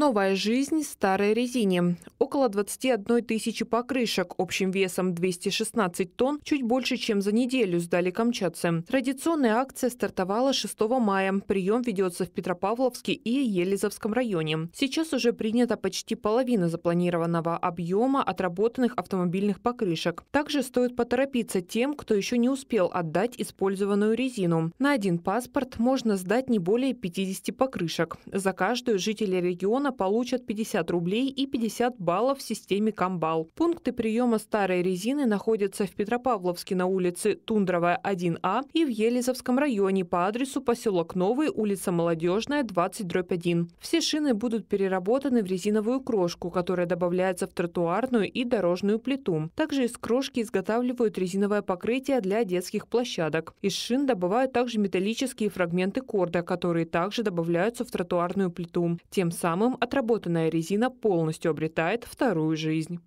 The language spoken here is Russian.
Новая жизнь старой резине. Около 21 тысячи покрышек общим весом 216 тонн, чуть больше, чем за неделю сдали камчатцы. Традиционная акция стартовала 6 мая. Прием ведется в Петропавловске и Елизовском районе. Сейчас уже принята почти половина запланированного объема отработанных автомобильных покрышек. Также стоит поторопиться тем, кто еще не успел отдать использованную резину. На один паспорт можно сдать не более 50 покрышек. За каждую жители региона региона получат 50 рублей и 50 баллов в системе Камбал. Пункты приема старой резины находятся в Петропавловске на улице Тундровая, 1А и в Елизовском районе по адресу поселок Новый, улица Молодежная, 20-1. Все шины будут переработаны в резиновую крошку, которая добавляется в тротуарную и дорожную плиту. Также из крошки изготавливают резиновое покрытие для детских площадок. Из шин добывают также металлические фрагменты корда, которые также добавляются в тротуарную плиту. Тем самым отработанная резина полностью обретает вторую жизнь.